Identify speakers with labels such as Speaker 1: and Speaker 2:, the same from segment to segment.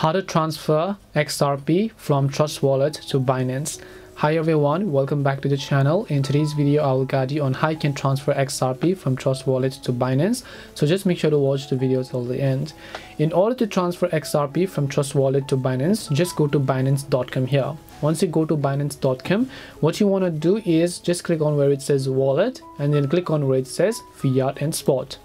Speaker 1: how to transfer XRP from Trust Wallet to Binance. Hi everyone, welcome back to the channel. In today's video, I will guide you on how you can transfer XRP from Trust Wallet to Binance. So just make sure to watch the video till the end. In order to transfer XRP from Trust Wallet to Binance, just go to binance.com here. Once you go to binance.com, what you want to do is just click on where it says wallet and then click on where it says fiat and spot.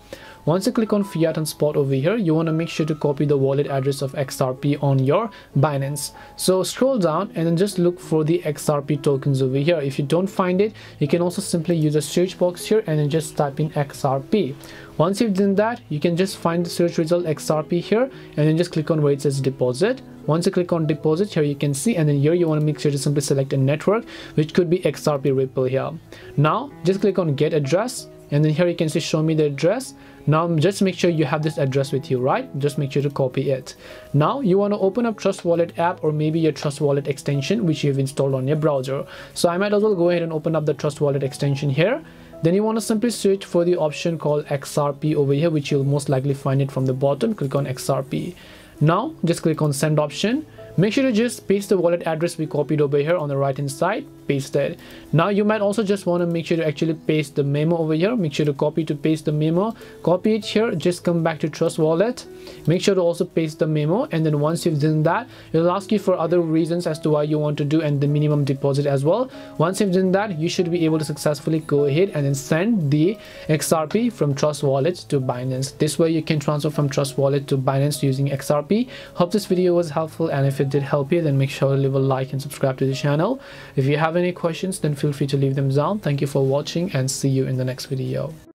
Speaker 1: Once you click on fiat and spot over here, you want to make sure to copy the wallet address of XRP on your Binance. So scroll down and then just look for the XRP tokens over here. If you don't find it, you can also simply use a search box here and then just type in XRP. Once you've done that, you can just find the search result XRP here and then just click on where it says deposit. Once you click on deposit here you can see and then here you want to make sure to simply select a network which could be XRP Ripple here. Now just click on get address and then here you can see show me the address. Now just make sure you have this address with you right? Just make sure to copy it. Now you want to open up trust wallet app or maybe your trust wallet extension which you've installed on your browser. So i might as well go ahead and open up the trust wallet extension here. Then you want to simply search for the option called xrp over here which you'll most likely find it from the bottom. Click on xrp now just click on send option make sure to just paste the wallet address we copied over here on the right hand side. Paste it now you might also just want to make sure to actually paste the memo over here. Make sure to copy to paste the memo. Copy it here. Just come back to trust wallet. Make sure to also paste the memo. And then once you've done that it'll ask you for other reasons as to why you want to do and the minimum deposit as well. Once you've done that you should be able to successfully go ahead and then send the xrp from trust wallet to binance. This way you can transfer from trust wallet to binance using xrp hope this video was helpful and if it did help you then make sure to leave a like and subscribe to the channel. If you have any questions then feel free to leave them down. Thank you for watching and see you in the next video